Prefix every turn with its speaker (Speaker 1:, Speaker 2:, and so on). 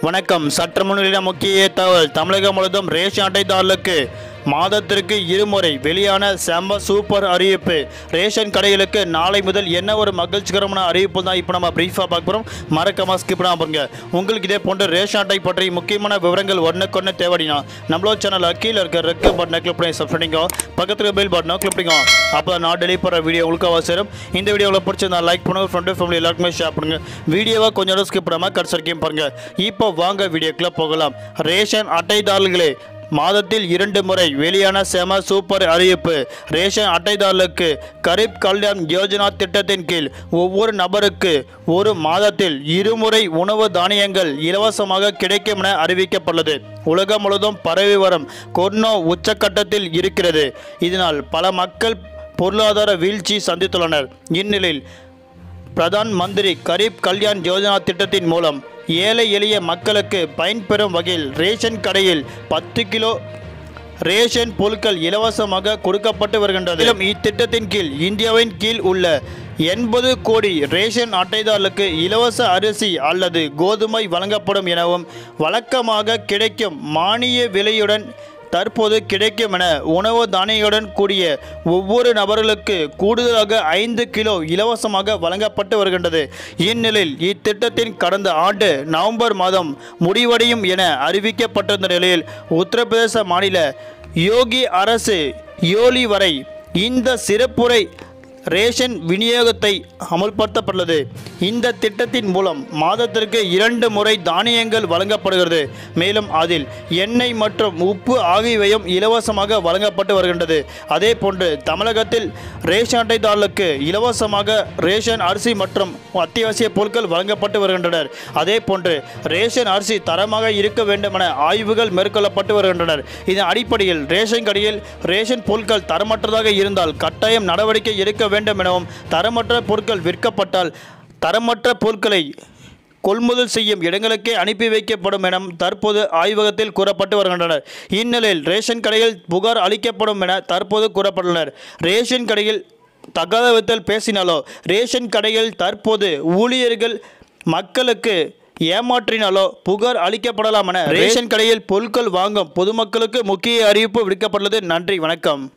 Speaker 1: வணக்கம். சற்று முன்னிலையில் முக்கிய தகவல். தமிழகம் முழுவதும் ரேஷன் அட்டைதாரர்களுக்கு மாதத்திற்கு இருமுறை வெளியான செம்ம சூப்பர் அறிவிப்பு. ரேஷன் கடைகளுக்கு நாளை முதல் என்ன ஒரு மகிழ்ச்சிகரமான அறிவிப்பு தான் இப்போ நம்ம ப்ரீஃபாக பார்க்க போகிறோம் மறக்காமல் ஸ்கிப் பண்ணாமல் பாருங்க உங்களுக்கு இதே போன்ற ரேஷன் அட்டை பற்றி முக்கியமான விவரங்கள் ஒன்றுக்கொன்று தேவைடினா நம்மளோட சேனலில் கீழே இருக்க ரெக்க பட்டனை கிளிக் பண்ணி சப் பண்ணிக்கோ. பக்கத்தில் பெல் பட்டனை கிளிக் பண்ணிக்கோ. அப்போ நான் டெலிவரி பண்ணுற வீடியோ உங்களுக்காக சேரும் இந்த வீடியோவில் பிடிச்சிருந்தா லைக் பண்ணுங்கள் ஃப்ரெண்டு ஃபேமிலி எல்லாருக்குமே ஷேர் பண்ணுங்கள் வீடியோவை கொஞ்சம் நேரம் ஸ்கிப் பண்ணாமல் கடைசி வரைக்கும் பாருங்கள் இப்போ வாங்க வீடியோக்குள்ளே போகலாம். ரேஷன் அட்டைதாரர்களே மாதத்தில் இரண்டு முறை வெளியான செம சூப்பர் அறிவிப்பு. ரேஷன் அட்டைதாரர்களுக்கு கரீப் கல்யாண் யோஜனா திட்டத்தின் கீழ் ஒவ்வொரு நபருக்கு ஒரு மாதத்தில் இருமுறை உணவு தானியங்கள் இலவசமாக கிடைக்கும் என அறிவிக்கப்பட்டது உலகம் முழுவதும் பரவி வரும் கொர்னோ உச்சக்கட்டத்தில் இருக்கிறது. இதனால் பல மக்கள் பொருளாதார வீழ்ச்சி சந்தித்துள்ளனர். இந்நிலையில் பிரதான் மந்திரி கரீப் கல்யாண் யோஜனா திட்டத்தின் மூலம் ஏழை எளிய மக்களுக்கு பயன்பெறும் வகையில் ரேஷன் கடையில் பத்து கிலோ ரேஷன் பொருட்கள் இலவசமாக கொடுக்கப்பட்டு வருகின்றது. மேலும் இத்திட்டத்தின் கீழ் இந்தியாவின் கீழ் உள்ள எண்பது கோடி ரேஷன் அட்டைதாரர்களுக்கு இலவச அரிசி அல்லது கோதுமை வழங்கப்படும் எனவும் வழக்கமாக கிடைக்கும் மானிய விலையுடன் தற்போது கிடைக்கும் என உணவு தானியங்களுடன் கூடிய ஒவ்வொரு நபர்களுக்கு கூடுதலாக ஐந்து கிலோ இலவசமாக வழங்கப்பட்டு வருகின்றது. இந்நிலையில் இத்திட்டத்தின் கடந்த ஆண்டு நவம்பர் மாதம் முடிவடையும் என அறிவிக்கப்பட்டிருந்த நிலையில் உத்தரப்பிரதேச மாநில யோகி அரசு யோலி வரை இந்த சிறப்புரை ரேஷன் விநியோகத்தை அமல்படுத்தப்பட்டுள்ளது. இந்த திட்டத்தின் மூலம் மாதத்திற்கு இரண்டு முறை தானியங்கள் வழங்கப்படுகிறது. மேலும் அதில் எண்ணெய் மற்றும் உப்பு ஆகியவையும் இலவசமாக வழங்கப்பட்டு வருகின்றது. அதே போன்று தமிழகத்தில் ரேஷன் அட்டைதாரர்களுக்கு இலவசமாக ரேஷன் அரிசி மற்றும் அத்தியாவசிய பொருட்கள் வழங்கப்பட்டு வருகின்றனர். அதே போன்று ரேஷன் அரிசி தரமாக இருக்க வேண்டும் என ஆய்வுகள் மேற்கொள்ளப்பட்டு வருகின்றனர். இதன் அடிப்படையில் ரேஷன் கடையில் ரேஷன் பொருட்கள் தரமற்றதாக இருந்தால் கட்டாயம் நடவடிக்கை எடுக்க வேண்டும் எனவும் தரமற்ற பொருட்கள் விற்கப்பட்டால் தரமற்ற பொருட்களை கொள்முதல் செய்யும் இடங்களுக்கே அனுப்பி வைக்கப்படும் என தற்போது ஆய்வகத்தில் கூறப்பட்டு வருகின்றனர். இந்நிலையில் ரேஷன் கடையில் புகார் அளிக்கப்படும் என தற்போது கூறப்பட்டுள்ளனர். ரேஷன் கடையில் தகாத விதத்தில் பேசினாலோ ரேஷன் கடையில் தற்போது ஊழியர்கள் மக்களுக்கு ஏமாற்றினாலோ புகார் அளிக்கப்படலாம் என ரேஷன் கடையில் பொருட்கள் வாங்கும் பொதுமக்களுக்கு முக்கிய அறிவிப்பு விடுக்கப்பட்டுள்ளது. நன்றி வணக்கம்.